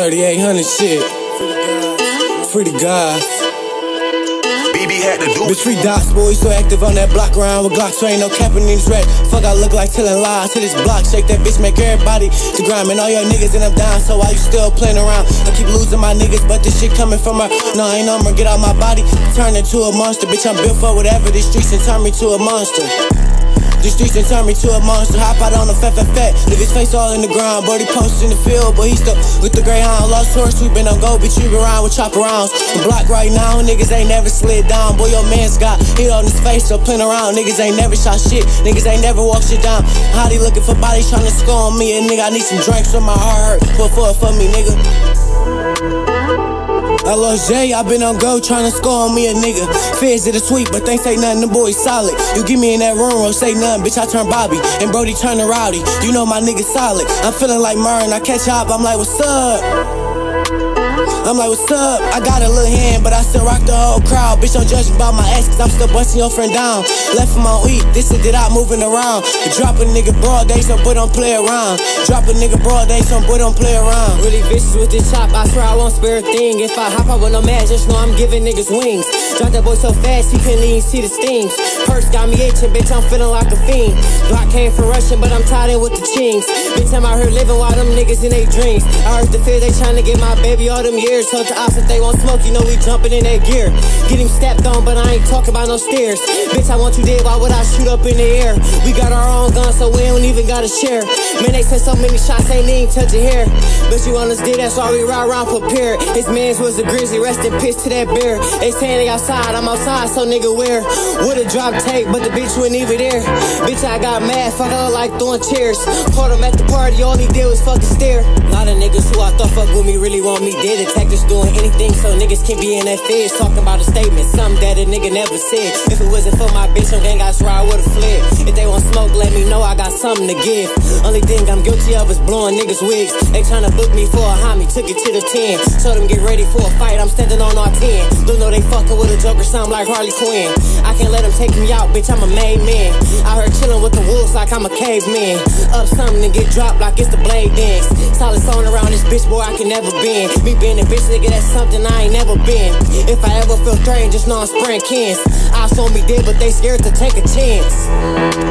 3800 shit. Free to God. BB had to do Bitch, free Dotz, boy, so active on that block round with Glocks, so ain't no capping in this rap. Fuck, I look like telling lies to this block. Shake that bitch, make everybody to grind. Man, all your niggas and I'm down, so why you still playing around? I keep losing my niggas, but this shit coming from her. No, I ain't number, get out my body, turn into a monster. Bitch, I'm built for whatever these streets and turn me to a monster. The streets done turned me to a monster. Hop out on the fat, fat, fat. Leave his face all in the ground. Birdie posted in the field, but he stuck with the Greyhound. Lost horse, we been on go, bitch. We been around with chopper rounds. The block right now, niggas ain't never slid down. Boy, your man's got hit on his face, so playing around. Niggas ain't never shot shit. Niggas ain't never walked shit down. Hottie looking for bodies trying to score on me. And nigga, I need some drinks so my heart hurt. Put for for me, nigga. I lost Jay, I been on go tryna score on me a nigga. Feds did a sweep, but they say nothing, the boy solid. You get me in that room, room, say nothing, bitch, I turn Bobby. And Brody turn to Rowdy. You know my nigga solid. I'm feeling like Murray, I catch up, I'm like, what's up? I'm like, what's up? I got a little hand, but I still rock the whole crowd. Bitch, don't judge me by my ex, cause I'm still busting your friend down. Left him on eat, this is it out moving around. Drop a nigga broad day, some boy don't play around. Drop a nigga broad day, some boy don't play around. Really vicious with this chop, I swear I won't spare a thing. If I hop out with no match, just know I'm giving niggas wings. Drop that boy so fast, he couldn't even see the stings. Purse got me itching, bitch, I'm feeling like a fiend. Block came for rushing, but I'm tied in with the chings. Bitch, I'm out here living while them niggas in their dreams. I heard the fear they trying to get my baby all them years. Told the ops if they want smoke, you know we jumping in that gear. Get him stepped on, but I ain't talking about no stairs. Bitch, I want you dead, why would I shoot up in the air? We got our own guns, so we don't even gotta share. Man, they sent so many shots, ain't even touch your hair. But you on us did, that's why we ride around prepared. His mans was a grizzly, rest in peace to that bear. They saying they outside, I'm outside, so nigga where? Would've dropped tape, but the bitch wasn't even there. Bitch, I got mad, fuck her like throwing chairs. Caught him at the party, all he did was fucking stare. A lot of niggas who I thought fuck with me really want me dead. Detectives doing anything so niggas can be in that feds. Talking about a statement, something that a nigga never said. If it wasn't for my bitch on gang, I swear I would've fled. Got something to give. Only thing I'm guilty of is blowing niggas wigs. They tryna book me for a homie, took it to the 10. Told them get ready for a fight, I'm standing on our 10. Don't know they fucking with a joker, sound like Harley Quinn. I can't let them take me out, bitch, I'm a made man. I heard chillin' with the wolves like I'm a caveman. Up something and get dropped like it's the blade dance. Solid song around this bitch, boy, I can never bend. Me being a bitch, nigga, that's something I ain't never been. If I ever feel threatened, just know I'm spraying cans. I saw me dead, but they scared to take a chance.